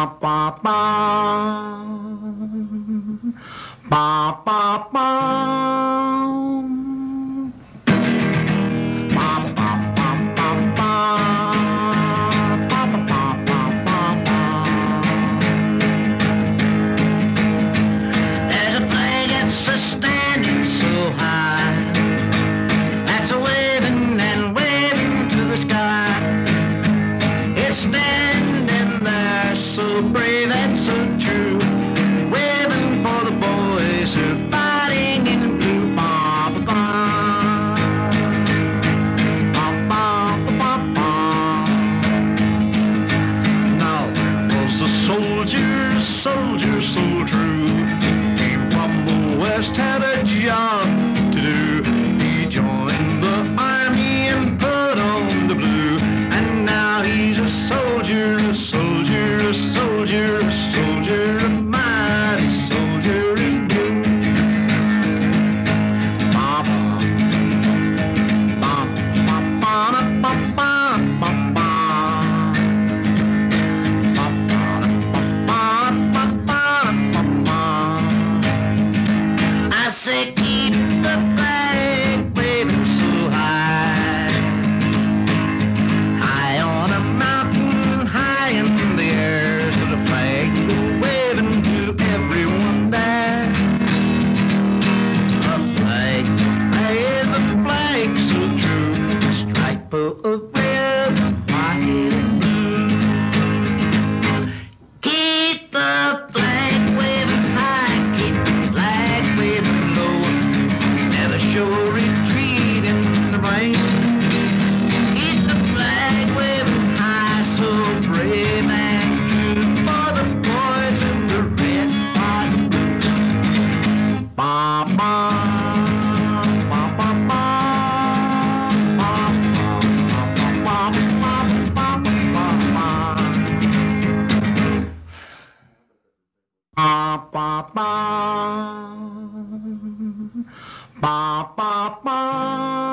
Ba ba ba, ba ba ba. soldier so true. Buffalo West had a job say keep the flag waving so high. High on a mountain, high in the air, so the flag go waving to everyone there. The flag, the flag, so true. Stripe of red, white. ba ba ba ba ba